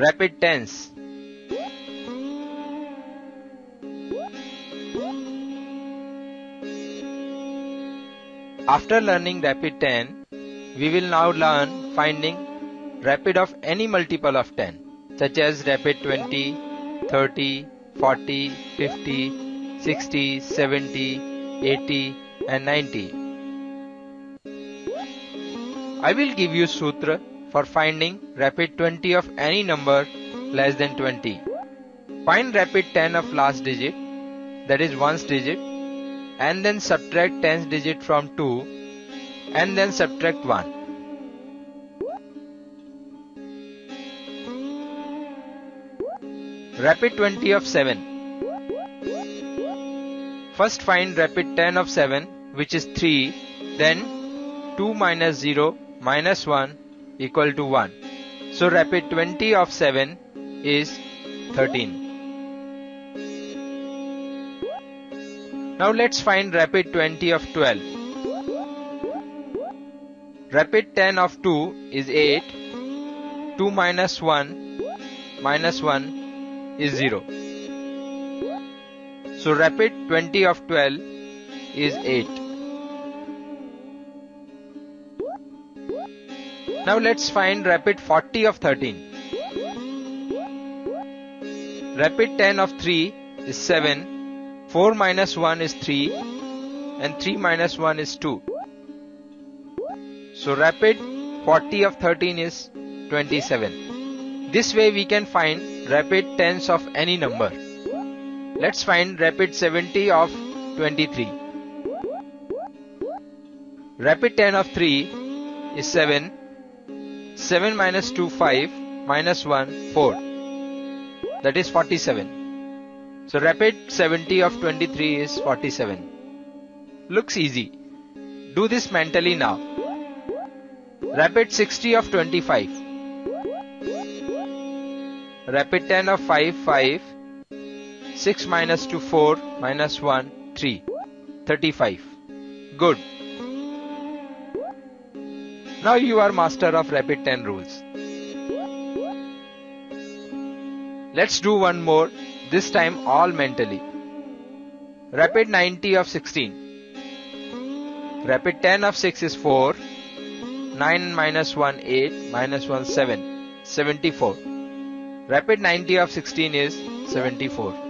Rapid tens. After learning rapid 10, we will now learn finding rapid of any multiple of 10 such as rapid 20, 30, 40, 50, 60, 70, 80 and 90. I will give you sutra for finding rapid 20 of any number less than 20. Find rapid 10 of last digit that is ones digit and then subtract tens digit from 2 and then subtract 1. Rapid 20 of 7. First find rapid 10 of 7 which is 3 then 2 minus 0 minus 1 equal to 1. So rapid 20 of 7 is 13. Now let's find rapid 20 of 12. Rapid 10 of 2 is 8. 2 minus 1 minus 1 is 0. So rapid 20 of 12 is 8. Now let's find rapid 40 of 13. Rapid 10 of 3 is 7 4 minus 1 is 3 and 3 minus 1 is 2. So rapid 40 of 13 is 27. This way we can find rapid tens of any number. Let's find rapid 70 of 23. Rapid 10 of 3 is 7. 7 minus 2 5 minus 1 4. That is 47. So rapid 70 of 23 is 47. Looks easy. Do this mentally now. Rapid 60 of 25. Rapid 10 of 5 5. 6 minus 2 4 minus 1 3. 35. Good. Now you are master of rapid 10 rules. Let's do one more this time all mentally. Rapid 90 of 16. Rapid 10 of 6 is 4. 9 minus 1 8 minus 1 7 74. Rapid 90 of 16 is 74.